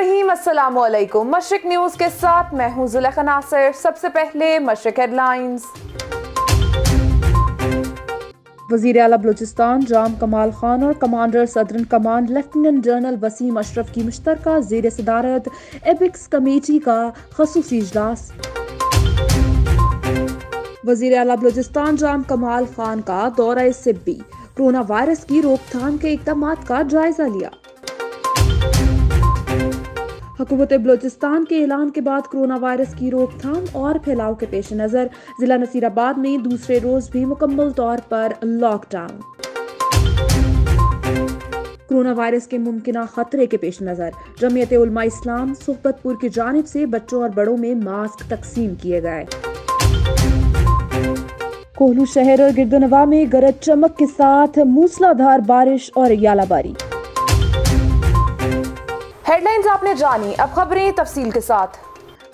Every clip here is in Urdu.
الرحیم السلام علیکم۔ مشرق نیوز کے ساتھ میں ہوں زلیخ ناصر سب سے پہلے مشرق ہیڈ لائنز وزیر اعلیٰ بلوچستان، جام کمال خان اور کمانڈر صدرن کمان لیفٹیننٹ جنرل وسیم اشرف کی مشترکہ زیر صدارت ایپکس کمیٹی کا خصوصی اجلاس۔ وزیر اعلیٰ بلوچستان، جام کمال خان کا دورہ سبی کرونا وائرس کی روک تھام کے اقدامات کا جائزہ لیا۔ حکومت بلوچستان کے اعلان کے بعد کرونا وائرس کی روک تھام اور پھیلاؤ کے پیش نظر۔ ضلع نصیر آباد میں دوسرے روز بھی مکمل طور پر لاک ڈاؤن کرونا وائرس کے ممکنہ خطرے کے پیش نظر۔ جمعیت علماء اسلام صحبت پور کی جانب سے بچوں اور بڑوں میں ماسک تقسیم کیے گئے۔ کوہلو شہر اور گردنوا میں گرج چمک کے ساتھ موسلا دھار بارش اور یالہ باری۔ ہیڈ لائنز آپ نے جانی اب خبریں تفصیل کے ساتھ۔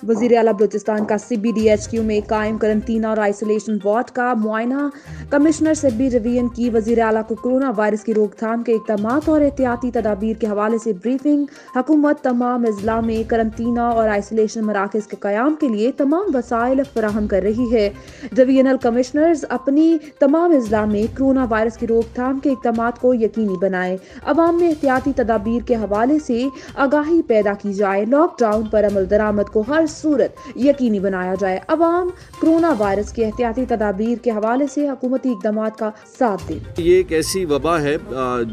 وزیر اعلیٰ بلوچستان کا C B D H Q میں قائم کرنٹینہ اور آئسولیشن وارڈ کا معائنہ۔ کمشنر سبی روین کی۔ وزیر اعلیٰ کو کرونا وائرس کی روک تھام کے اقدامات اور احتیاطی تدابیر کے حوالے سے بریفنگ۔ حکومت تمام اضلاع میں کرنٹینہ اور آئسولیشن مراکز کے قیام کے لیے تمام وسائل فراہم کر رہی ہے۔ ڈویژنل کمشنرز اپنی تمام اضلاع میں کرونا وائرس کی روک تھام کے اقدامات کو یقینی بنائیں۔ عوام میں احتیاطی تدابیر کے حوالے سے آگاہی پیدا کی جائے۔ لاک ڈاؤن پر عمل درآمد کو ہر صورت یقینی بنایا جائے۔ عوام کرونا وائرس کے احتیاطی تدابیر کے حوالے سے حکومتی اقدامات کا ساتھ دیں یہ ایک ایسی وبا ہے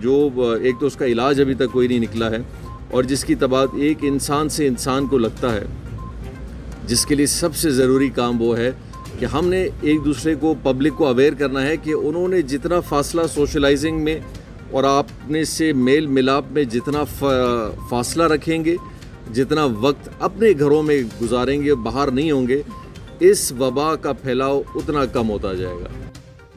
جو ایک تو اس کا علاج ابھی تک کوئی نہیں نکلا ہے اور جس کی تباد ایک انسان سے انسان کو لگتا ہے۔ جس کے لیے سب سے ضروری کام وہ ہے کہ ہم نے ایک دوسرے کو پبلک کو اویئر کرنا ہے کہ انہوں نے جتنا فاصلہ سوشلائزنگ میں اور آپ نے سے میل ملاپ میں جتنا فاصلہ رکھیں گے جتنا وقت اپنے گھروں میں گزاریں گے، باہر نہیں ہوں گے، اس وبا کا پھیلاؤ اتنا کم ہوتا جائے گا۔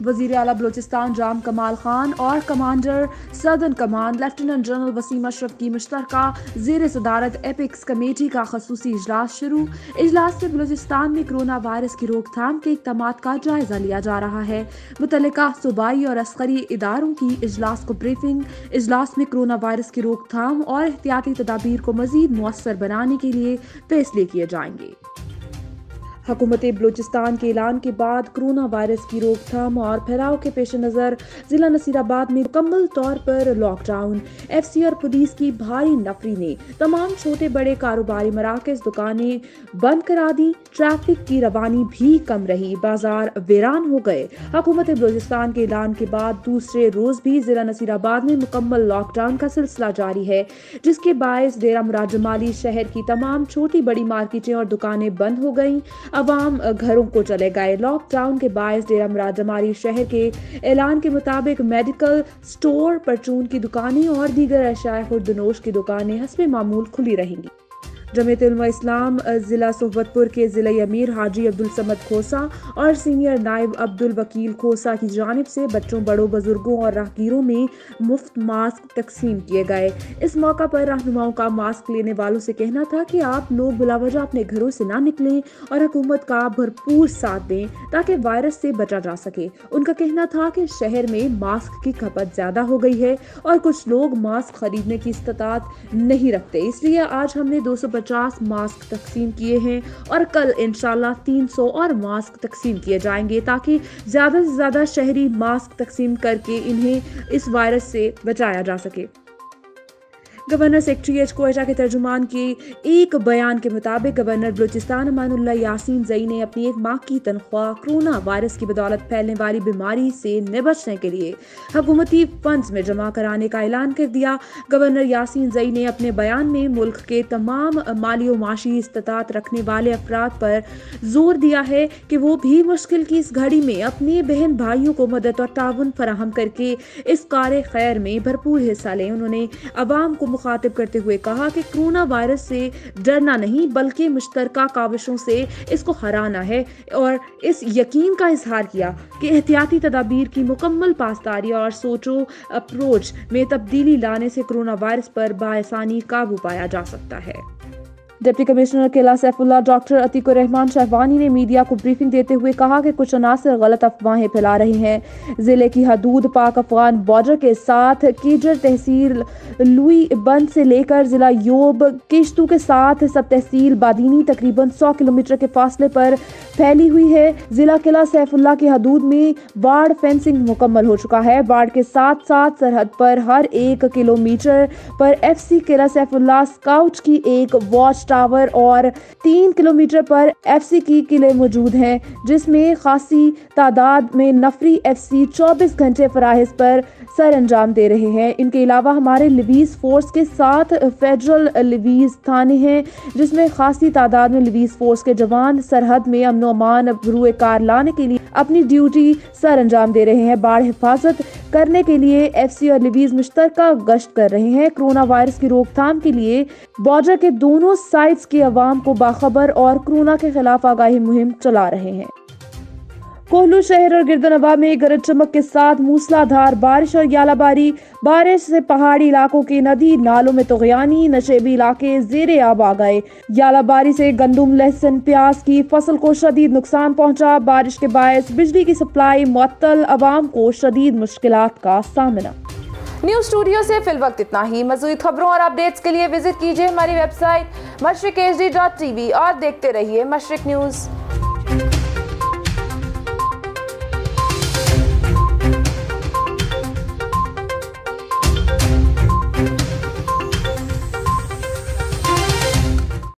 وزیر اعلیٰ بلوچستان جام کمال خان اور کمانڈر سدن کمان لیفٹیننٹ جنرل وسیم اشرف کی مشترکہ زیر صدارت ایپکس کمیٹی کا خصوصی اجلاس شروع۔ اجلاس سے بلوچستان میں کرونا وائرس کی روک تھام کے اقدامات کا جائزہ لیا جا رہا ہے۔ متعلقہ صوبائی اور عسکری اداروں کی اجلاس کو بریفنگ، اجلاس میں کرونا وائرس کی روک تھام اور احتیاطی تدابیر کو مزید مؤثر بنانے کے لیے فیصلے کیے جائیں گے۔ حکومت بلوچستان کے اعلان کے بعد کرونا وائرس کی روک تھام اور پھیلاؤ کے پیش نظر ضلع نصیر آباد میں مکمل طور پر لاک ڈاؤن ایف سی اور پولیس کی بھاری نفری نے تمام چھوٹے بڑے کاروباری مراکز دکانیں بند کرا دی۔ ٹریفک کی روانی بھی کم رہی۔ بازار ویران ہو گئے۔ حکومت بلوچستان کے اعلان کے بعد دوسرے روز بھی ضلع نصیر آباد میں مکمل لاک ڈاؤن کا سلسلہ جاری ہے، جس کے باعث ڈیرہ مراد جمالی شہر کی تمام چھوٹی بڑی مارکیٹیں اور دکانیں بند ہو گئیں۔ عوام، گھروں کو چلے گئے۔ لاک ڈاؤن کے باعث ڈیرہ مرادماری شہر کے اعلان کے مطابق میڈیکل سٹور، پرچون کی دکانیں اور دیگر اشیاء خوردنوش کی دکانیں حسب معمول کھلی رہیں گی۔ جمعیت علماء اسلام ضلع صحبت پور کے ضلع امیر حاجی عبدالسمد کھوسا اور سینئر نائب عبد الوکیل کھوسا کی جانب سے بچوں، بڑوں، بزرگوں اور راہگیروں میں مفت ماسک تقسیم کیے گئے۔ اس موقع پر رہنماؤں کا ماسک لینے والوں سے کہنا تھا کہ آپ لوگ بلا وجہ اپنے گھروں سے نہ نکلیں اور حکومت کا بھرپور ساتھ دیں تاکہ وائرس سے بچا جا سکے۔ ان کا کہنا تھا کہ شہر میں ماسک کی کھپت زیادہ ہو گئی ہے اور کچھ لوگ ماسک خریدنے کی استطاعت نہیں رکھتے۔ اس لیے آج ہم نے دو سو پچاس ماسک تقسیم کیے ہیں اور کل انشاءاللہ تین سو اور ماسک تقسیم کیے جائیں گے تاکہ زیادہ سے زیادہ شہری ماسک تقسیم کر کے انہیں اس وائرس سے بچایا جا سکے۔ گورنر سیکٹریٹ کوئٹہ کے ترجمان کے ایک بیان کے مطابق گورنر بلوچستان امان اللہ یاسین زئی نے اپنی ایک ماہ کی تنخواہ کرونا وائرس کی بدولت پھیلنے والی بیماری سے نبچنے کے لیے حکومتی فنڈز میں جمع کرانے کا اعلان کر دیا۔ گورنر یاسین زئی نے اپنے بیان میں ملک کے تمام مالی و معاشی استطاعت رکھنے والے افراد پر زور دیا ہے کہ وہ بھی مشکل کی اس گھڑی میں اپنے بہن بھائیوں کو مدد اور تعاون فراہم کر کے اس کار خیر میں بھرپور حصہ لیں۔ انہوں نے عوام کو مخاطب کرتے ہوئے کہا کہ کرونا وائرس سے ڈرنا نہیں بلکہ مشترکہ کاوشوں سے اس کو ہرانا ہے اور اس یقین کا اظہار کیا کہ احتیاطی تدابیر کی مکمل پاسداری اور سوچو اپروچ میں تبدیلی لانے سے کرونا وائرس پر بآسانی قابو پایا جا سکتا ہے۔ Deputy commissioner Killa Saifullah doctor Atiq ur Rehman Shahwani نے میڈیا کو بریفنگ دیتے ہوئے کہا کہ کچھ عناصر غلط افواہیں پھیلا رہے ہیں۔ ضلع کی حدود پاک افغان بارڈر کے ساتھ کیجر تحصیل لوئی بند سے لے کر ضلع یوب کشتو کے ساتھ سب تحصیل بادینی تقریباً سو کلومیٹر کے فاصلے پر پھیلی ہوئی ہے۔ ضلع قلعہ سیف اللہ کی حدود میں باڑ فینسنگ مکمل ہو چکا ہے۔ باڑ کے ساتھ ساتھ سرحد پر ہر ایک کلومیٹر پر F C Killa Saifullah scout کی ایک واچ ٹاور اور تین کلومیٹر پر ایف سی کی قلعے موجود ہیں، جس میں خاصی تعداد میں نفری ایف سی چوبیس گھنٹے فراہز پر سر انجام دے رہے ہیں۔ ان کے علاوہ ہمارے لیویز فورس کے ساتھ فیڈرل لیویز تھانے ہیں، جس میں خاصی تعداد میں لیویز فورس کے جوان سرحد میں امن و امان کار لانے کے لیے اپنی ڈیوٹی سر انجام دے رہے ہیں۔ باڑ حفاظت کرنے کے لیے ایف سی اور لبیز مشترکہ گشت کر رہے ہیں۔ کرونا وائرس کی روک تھام کے لیے بارڈر کے دونوں سائٹس کے عوام کو باخبر اور کرونا کے خلاف آگاہی مہم چلا رہے ہیں۔ کوہلو شہر اور گردنبا میں گرج چمک کے ساتھ موسلا دھار بارش اور یالہ باری بارش سے پہاڑی علاقوں کی ندی، نالوں میں تغیانی، نشیبی علاقے زیر آب آ گئے۔ یالہ باری سے گندم، لہسن، پیاز کی فصل کو شدید نقصان پہنچا۔ بارش کے باعث بجلی کی سپلائی معطل۔ عوام کو شدید مشکلات کا سامنا۔ نیوز اسٹوڈیو سے فی الوقت اتنا ہی۔ مزید خبروں اور اپڈیٹس کے لیے وزٹ کیجیے ہماری website Mashriq H D dot T V اور دیکھتے رہیے مشرق نیوز۔